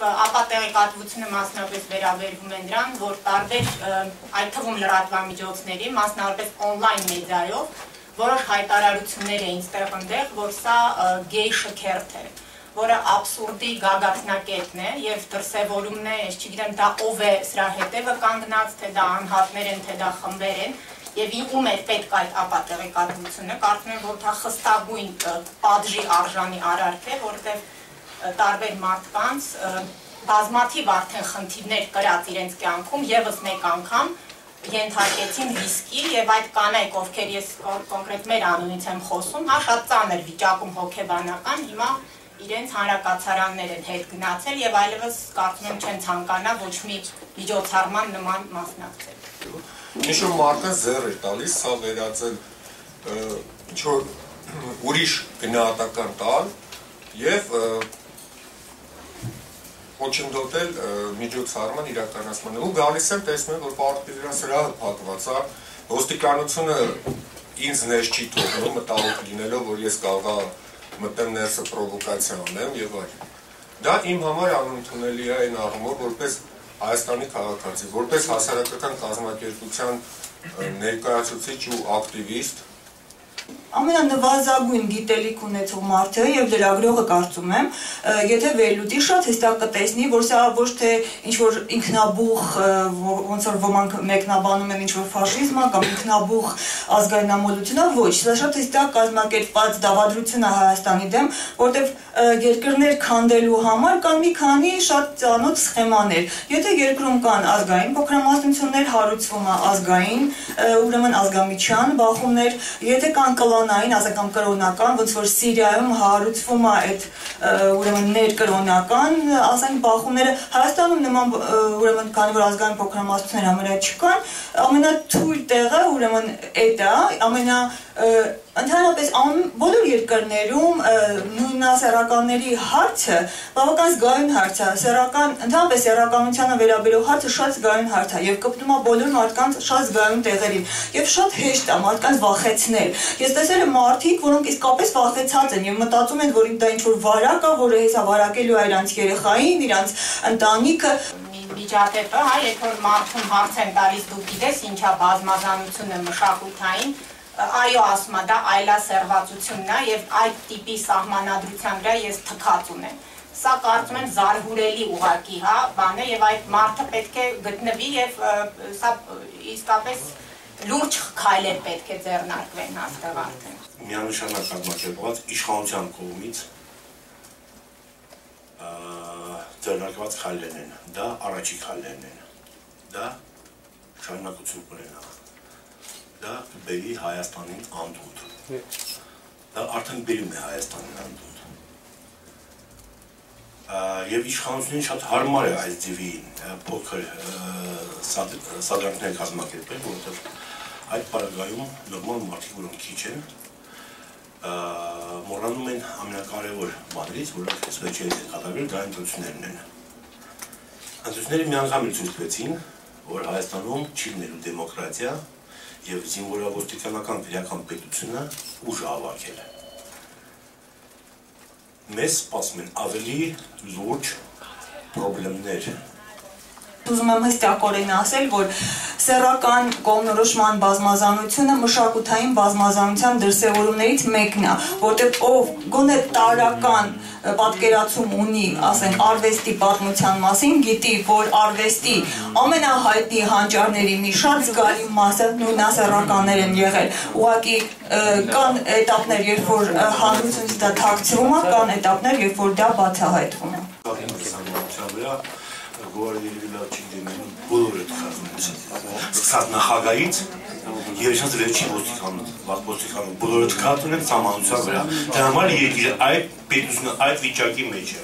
Ապատեղեկատվությունը մասնապես վերաբերվում է նրան, որ տարբեր այդ թվում լրատվամիջոցների, մասնավորապես on-line մեդիայով որոշ հայտարարություններ էին ստեղ ընդեղ, որ սա գեյ շքերթ է, որը абսուրդի գագաթնակետն է եւ դրսեւորումն է, ես չգիտեմ, դա ով է սրա հետևը կանգնած, թե դա անհատներ են, թե դա խմբեր են եւ ում է պետք այդ ապատեղեկատվությունը, կարծում եմ, որ դա խստագույն պատժի արժանի արարք է, որտեղ տարբեր մարդկանց բազմաթիվ արդեն խնդիրներ կրած իրենց կյանքում եւս մեկ անգամ ենթարկեցին ռիսկի եւ այդ կանայք, ովքեր ես կոնկրետ մեր անունից եմ խոսում, հա շատ ծանր վիճակում հոգեբանական, հիմա իրենց հանրակացարաններ են հետ գնացել եւ այլևս կարծում եմ չեն ցանկանա ոչ մի միջոցառման նման մասնակցել։ Ինչ-որ մարդը զեր է տալիս, սա վերածել ինչ-որ ուրիշ գնահատական տալ եւ ոչնդոտել միջոցառման իրականացմանը։ Ու գալիս եմ տեսնում եմ, որ պարտիզյան սրահը փակված է, ոստիկանությունը ինձ ներս չի թողնում մտահոգ լինելով, որ ես կարողա մտեմ ներսը պրովոկացիա անեմ եւ այլն։ Դա իմ համար անընդունելի է այն առումով, որպես Հայաստանի քաղաքացի, որպես հասարակական կազմակերպության ներկայացուցիչ ու ակտիվիստ ամենանվազագույն գիտելիք ունեցող մարդը եւ լրագրողը կարծում եմ, եթե վերլուտի շատ հստակ կտեսնի, որ սա ոչ թե ինչ որ ինքնաբուխ ոնց որ ոմանք մեկնաբանում են ինչ որ ֆաշիզմը կամ ինքնաբուխ ազգայնամոլությունը, ոչ, սա շատ հստակ կազմակերպված դավադրություն է Հայաստանի դեմ, որտեվ երկրներ քանդելու համար կան մի քանի շատ ծանոթ սխեմաներ։ Եթե երկրում կան ազգային փոքրամասնություններ, հարուցվում է ազգային, ուրեմն ազգամիչյան բախումներ, եթե կան կլանային, ասական կրոնական, ոնց որ Սիրիայում հարուցվում է այդ ուրեմն ներկրոնական, ասենք բախումները Հայաստանում նման ուրեմն քանի որ ազգային փոքրամասնություններ համարյա չկան, ամենաթույլ տեղը ուրեմն այդ է, ամենա ընդհանրապես բոլոր երկրներում նույնա սեռականների հարցը բավական զգայուն հարց է, սեռական ընդհանրապես սեռականությանը վերաբերող հարցը շատ զգայուն հարց է եւ կպնում է բոլոր մարդկանց շատ զգայուն տեղերին եւ շատ հեշտ է մարդկանց վախեցնել։ Ես տեսել եմ մարդիկ, որոնք իսկապես վախեցած են եւ մտածում են, որ դա ինչ որ վարակ է, որը հեսա վարակելու է իրանց երեխային, իրանց ընտանիքը միջադեպը, հա, երբ որ մարդուն հարց են տալիս դու գիտես ինչա բազմազանությունը մշակութային, այո ասում է դա այլասերվածությունն է եւ այդ տիպի սահմանադրության վրա ես թքած ունեմ սա կարծում եմ զարհուրելի ուղակի, հա, բան է եւ այդ մարդը պետք է գտնվի եւ սա իսկապես լուրջ քայլեր պետք է ձեռնարկվեն հաստատ արդեն։ Միանշանակ կազմակերպված իշխանության կողմից ձեռնարկված քայլերն են։ Դա առաջի քայլերն են։ Դա շարունակություն կունենա դա բերի Հայաստանին անդուտ։ Դա արդեն բերում է Հայաստանին անդուտ։ Եվ իշխանությունին շատ հարմար է այս ձևի փոքր սադրանքներ կազմակերպել, որովհետև այդ պարագայում նորմալ մարդիկ, որոնք քիչ են, մոռանում են ամենակարևոր բաներից, որոնք այս վերջերս են կատարվել, դա ընտրություններն են։ Ընտրությունները միանգամից ցույց տվեցին, որ Հայաստանում չի լինելու դեմոկրատիա, եւ զինվորավոստիկանական քրեական պետությունը ուժ ավակել է։ Մեզ սպասում են ավելի լուրջ խնդիրներ ուզում եմ հստակորեն ասել, որ սեռական կողմնորոշման բազմազանությունը մշակութային բազմազանության դրսևորումներից մեկն է, որտեղ ով գոնե տարական պատկերացում ունի, ասենք, արվեստի պատմության մասին, գիտի, որ արվեստի ամենահայտնի հանճարների մի շատ զգալի մասը նույնասեռականներ են եղել։ Ուղղակի կան этаպներ, երբ որ հանրությունից դա թաքցվում է, կան этаպներ, երբ որ դա բացահայտվում է։ Կապիտալիզմի վրա գոհարը երևի լավ չի դիմենում, բոլորը են սկսած նախագայից եւ իշխած վերջին ոստիքանում, վաղ ոստիքանում բոլորը թխածում են սահմանության վրա։ Դրա համար երկիրը այդ պետությունը այդ վիճակի մեջ է։